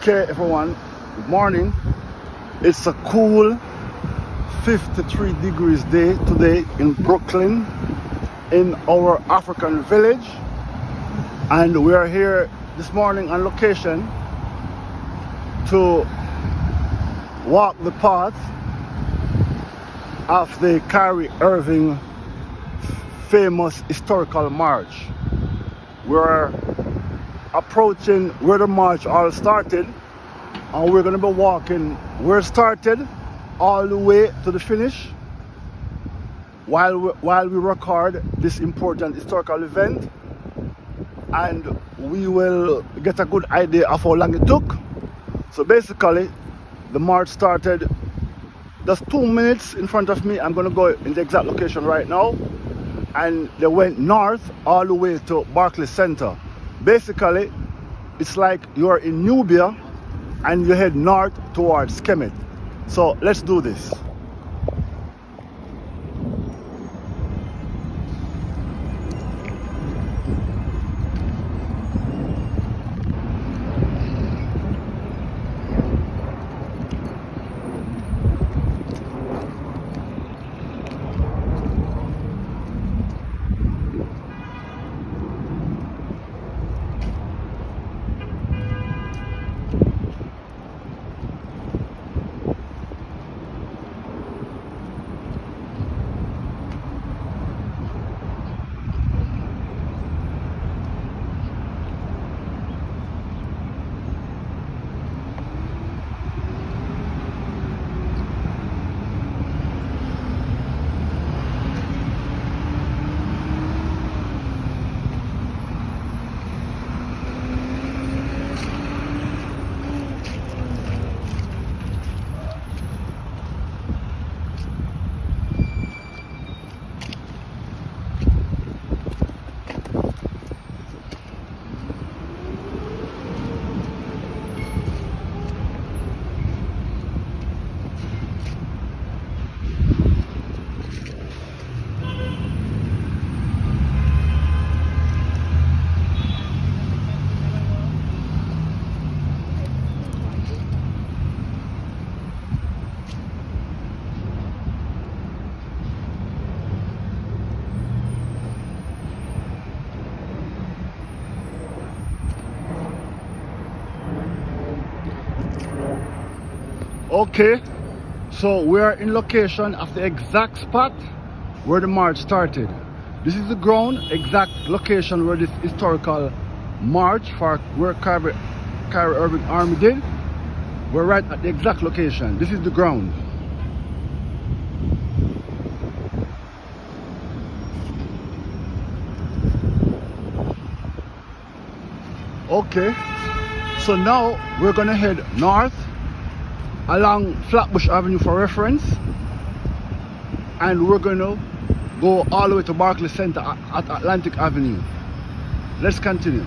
Okay, everyone, good morning. It's a cool 53 degrees day today in Brooklyn in our African village. And we are here this morning on location to walk the path of the Kyrie Irving famous historical march. We're approaching where the march all started and we're going to be walking where it started all the way to the finish while we, while we record this important historical event and we will get a good idea of how long it took. So basically the march started just two minutes in front of me. I'm going to go in the exact location right now. And they went north all the way to Barclays Center basically it's like you're in Nubia and you head north towards Kemet. So let's do this okay so we are in location of the exact spot where the march started. This is the ground exact location where this historical march for where Kyrie, Kyrie Irving Army did. We're right at the exact location. This is the ground. Okay so now we're gonna head north along Flatbush Avenue for reference. And we're gonna go all the way to Barclays Center at Atlantic Avenue. Let's continue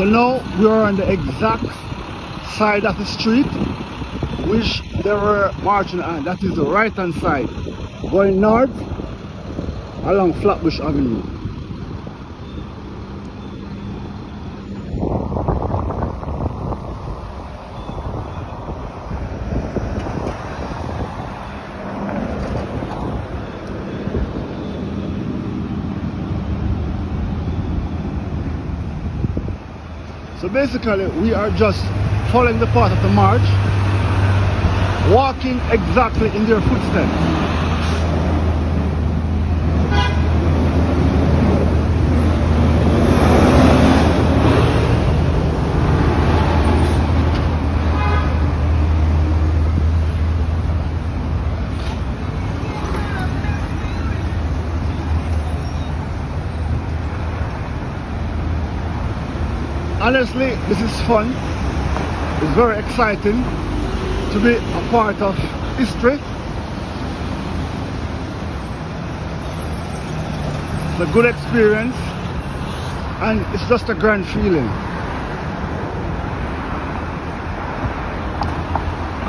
So now we are on the exact side of the street which they were marching on. Uh, that is the right hand side. Going north along Flatbush Avenue. Basically, we are just following the path of the march, walking exactly in their footsteps. Honestly this is fun. It's very exciting to be a part of history. It's a good experience and it's just a grand feeling.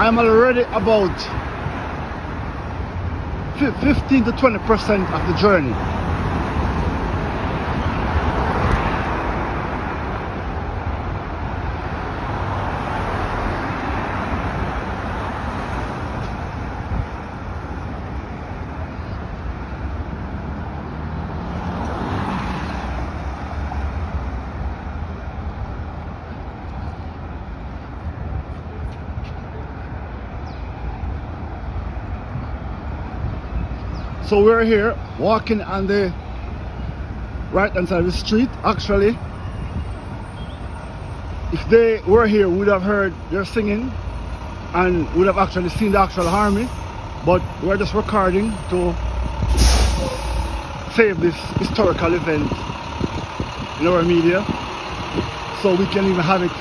I'm already about 15 to 20 percent of the journey So we're here walking on the right hand side of the street. Actually, if they were here, would have heard their singing and would have actually seen the actual army. But we're just recording to save this historical event in our media so we can even have it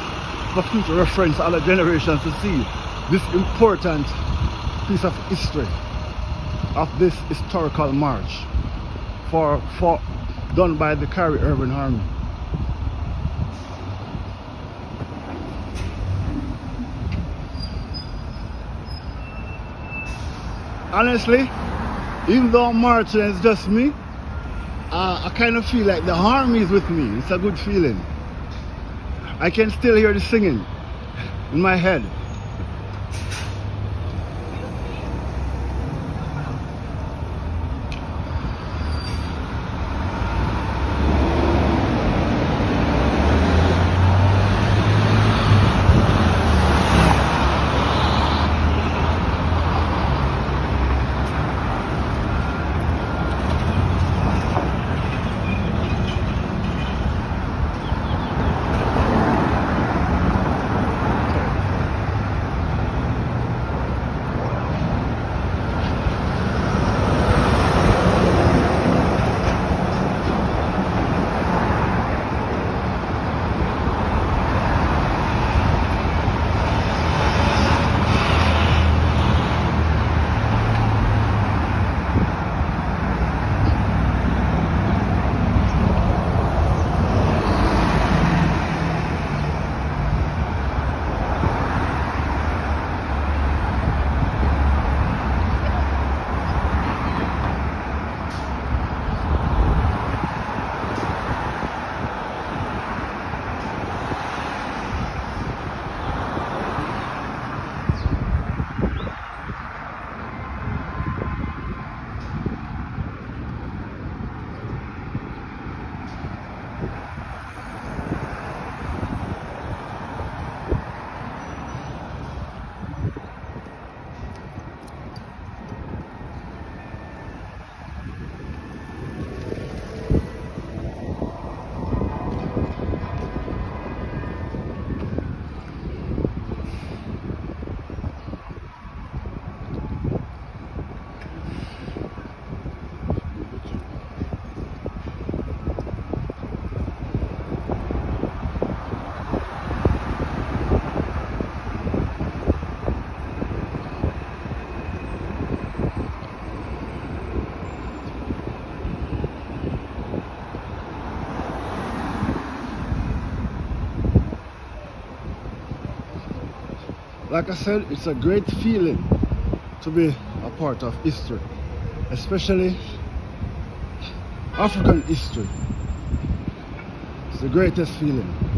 for future reference other generations to see this important piece of history of this historical march for, for done by the Kyrie Irving Army. Honestly, even though I'm marching, it's just me, uh, I kind of feel like the army is with me. It's a good feeling. I can still hear the singing in my head. Like I said, it's a great feeling to be a part of history, especially African history. It's the greatest feeling.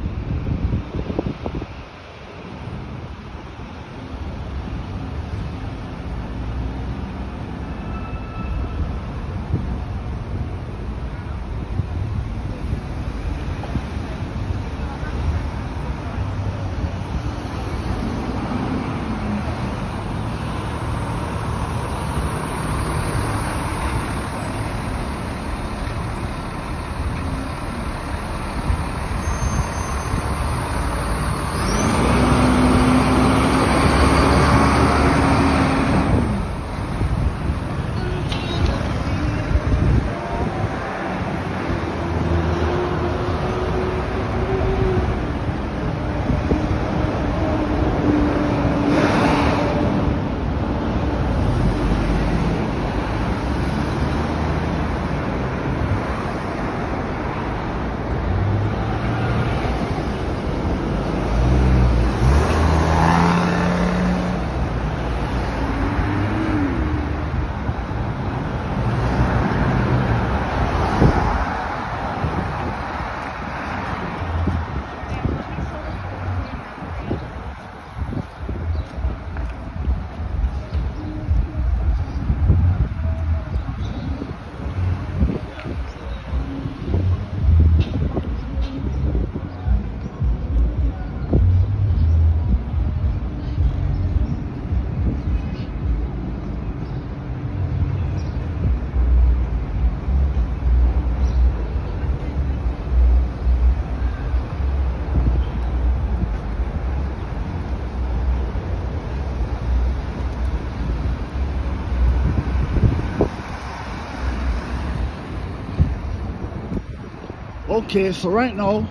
Okay, so right now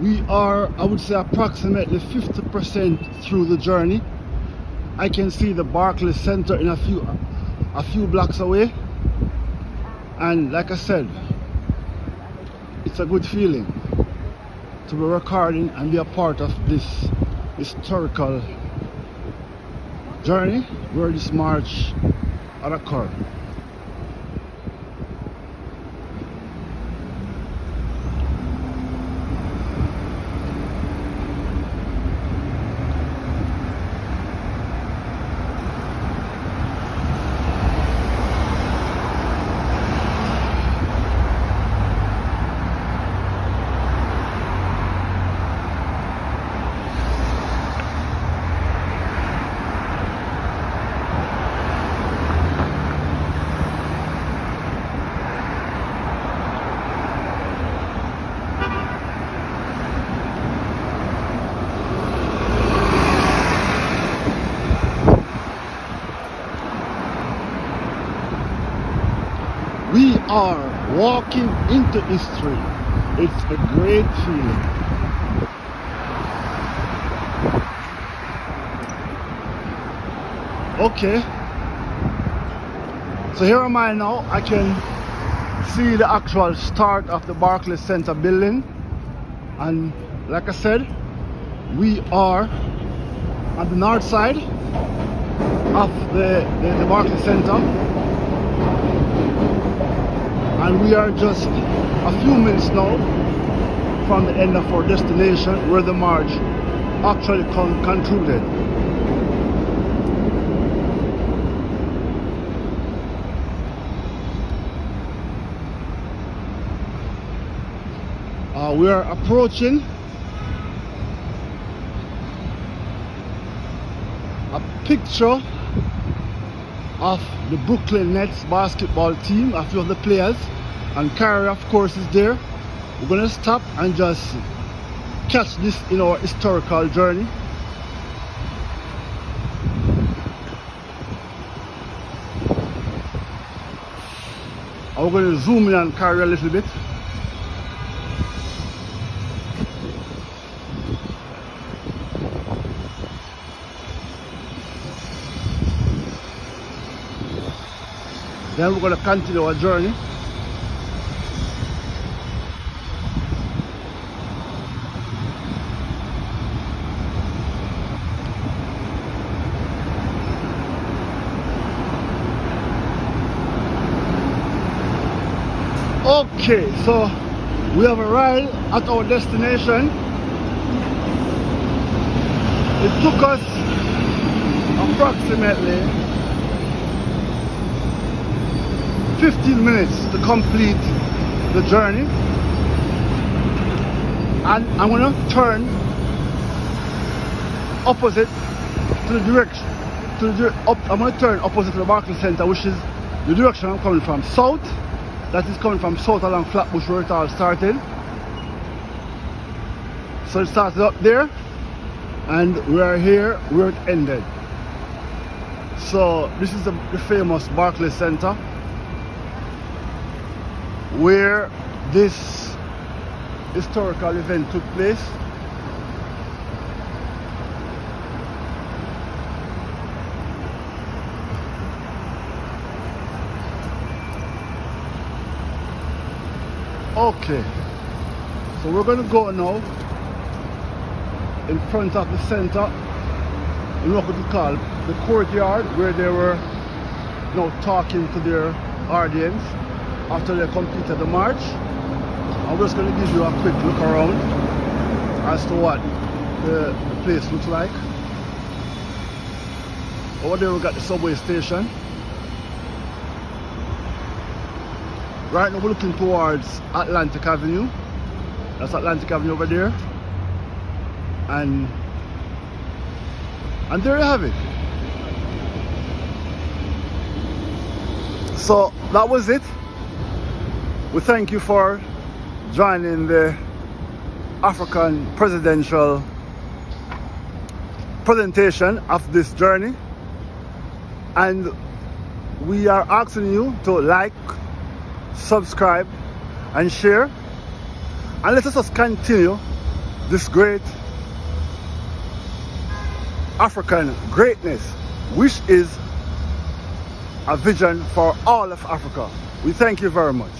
we are, I would say, approximately 50% through the journey. I can see the Barclays Center in a few a few blocks away. And like I said, it's a good feeling to be recording and be a part of this historical journey where this march had occurred. Are walking into history. It's a great feeling. Okay. So here am I now. I can see the actual start of the Barclays Center building. And like I said, we are on the north side of the, the, the Barclays Center and we are just a few minutes now from the end of our destination where the march actually con concluded. Uh, we are approaching a picture of the Brooklyn Nets basketball team, a few of the players, and Kyrie of course is there. We're gonna stop and just catch this in our historical journey. I'm gonna zoom in on Kyrie a little bit. Then we're going to continue our journey. Okay, so we have arrived at our destination. It took us approximately 15 minutes to complete the journey. And I'm gonna turn opposite to the direction to the up, I'm gonna turn opposite to the Barclays Center which is the direction I'm coming from. South that is coming from south along Flatbush where it all started. So it started up there and we are here where it ended. So this is the, the famous Barclays Center where this historical event took place. Okay, so we're going to go now in front of the center in what we call the courtyard where they were you know, talking to their audience after they completed the march. I'm just going to give you a quick look around as to what the, the place looks like. Over there we got the subway station. Right now we're looking towards Atlantic Avenue. That's Atlantic Avenue over there. And and there you have it. So that was it we thank you for joining the African presidential presentation of this journey and we are asking you to like subscribe and share And let us just continue this great African greatness, which is a vision for all of Africa. We thank you very much.